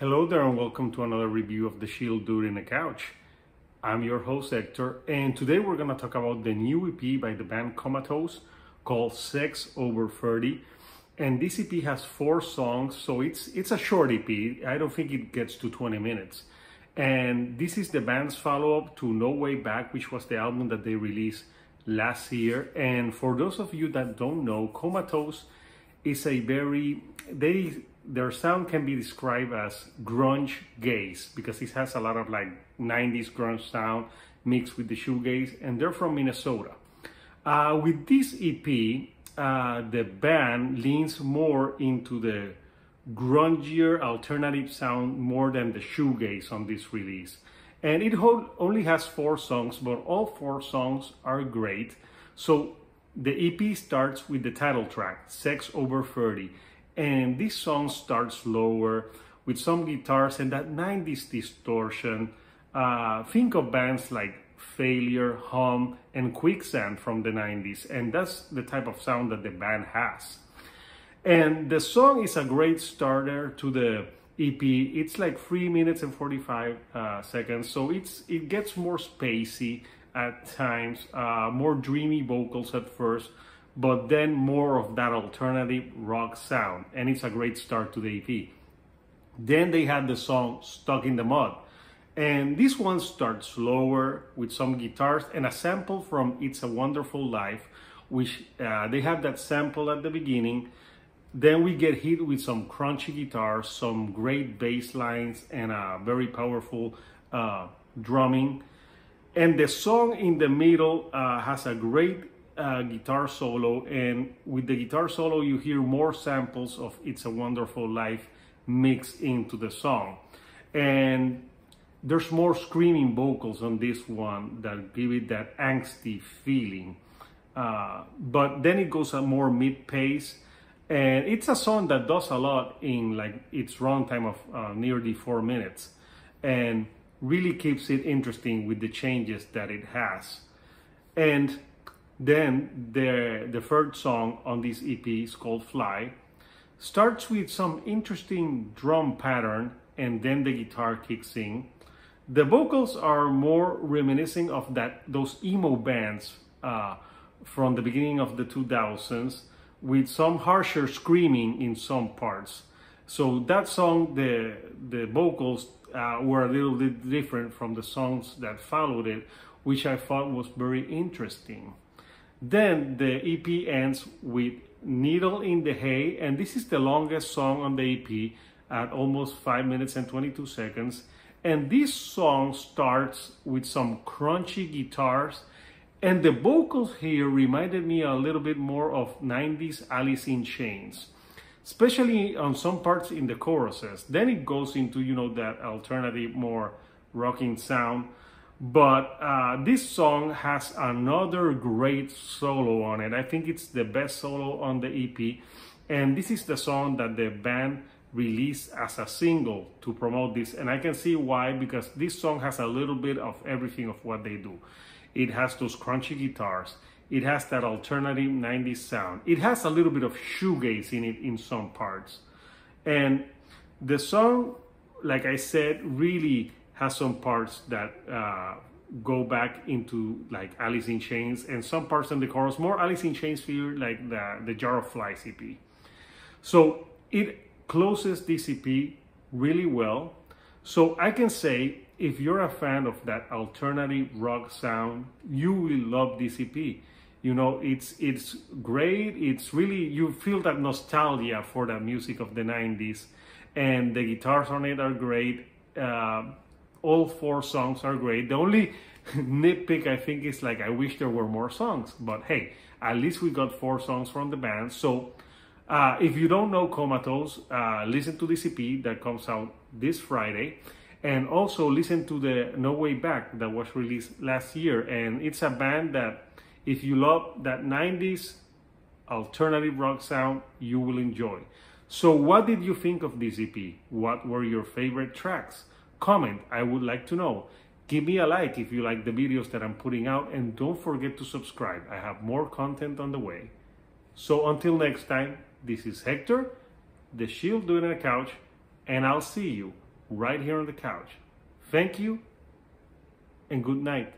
Hello there and welcome to another review of The Chill Dude in a Couch. I'm your host Hector and today we're going to talk about the new EP by the band Comatose called Sex Over 30 and this EP has four songs so it's it's a short EP. I don't think it gets to 20 minutes. And this is the band's follow-up to No Way Back which was the album that they released last year and for those of you that don't know Comatose is a very they their sound can be described as grunge gaze because it has a lot of like 90s grunge sound mixed with the shoegaze and they're from Minnesota. Uh, with this EP, uh, the band leans more into the grungier alternative sound more than the shoegaze on this release. And it only has four songs, but all four songs are great. So the EP starts with the title track, Sex Over 30 and this song starts slower with some guitars and that 90s distortion. Uh, think of bands like Failure, Hum, and Quicksand from the 90s, and that's the type of sound that the band has. And the song is a great starter to the EP. It's like three minutes and 45 uh, seconds, so it's it gets more spacey at times, uh, more dreamy vocals at first, but then more of that alternative rock sound. And it's a great start to the EP. Then they had the song Stuck in the Mud. And this one starts slower with some guitars and a sample from It's a Wonderful Life, which uh, they have that sample at the beginning. Then we get hit with some crunchy guitars, some great bass lines, and a very powerful uh, drumming. And the song in the middle uh, has a great uh, guitar solo, and with the guitar solo, you hear more samples of It's a Wonderful Life mixed into the song. And there's more screaming vocals on this one that give it that angsty feeling. Uh, but then it goes a more mid pace, and it's a song that does a lot in like its runtime of uh, nearly four minutes, and really keeps it interesting with the changes that it has. And then the, the third song on this EP is called Fly. Starts with some interesting drum pattern and then the guitar kicks in. The vocals are more reminiscing of that those emo bands uh, from the beginning of the 2000s with some harsher screaming in some parts. So that song, the the vocals uh, were a little bit different from the songs that followed it, which I thought was very interesting. Then the EP ends with Needle in the Hay, and this is the longest song on the EP at almost 5 minutes and 22 seconds. And this song starts with some crunchy guitars, and the vocals here reminded me a little bit more of 90s Alice in Chains, especially on some parts in the choruses. Then it goes into, you know, that alternative, more rocking sound. But uh, this song has another great solo on it. I think it's the best solo on the EP. And this is the song that the band released as a single to promote this. And I can see why, because this song has a little bit of everything of what they do. It has those crunchy guitars. It has that alternative 90s sound. It has a little bit of shoegaze in it in some parts. And the song, like I said, really has some parts that uh, go back into like Alice in Chains and some parts in the chorus more Alice in Chains feel like the, the Jar of Flies EP. So it closes this EP really well. So I can say if you're a fan of that alternative rock sound, you will love this EP. You know, it's it's great. It's really you feel that nostalgia for the music of the 90s and the guitars on it are great. Uh, all four songs are great. The only nitpick I think is like I wish there were more songs, but hey, at least we got four songs from the band. So uh, if you don't know Comatose, uh, listen to this EP that comes out this Friday, and also listen to the No Way Back that was released last year. And it's a band that if you love that 90s alternative rock sound, you will enjoy. So what did you think of this EP? What were your favorite tracks? comment. I would like to know. Give me a like if you like the videos that I'm putting out and don't forget to subscribe. I have more content on the way. So until next time, this is Hector, the Chill Doing in a Couch, and I'll see you right here on the couch. Thank you and good night.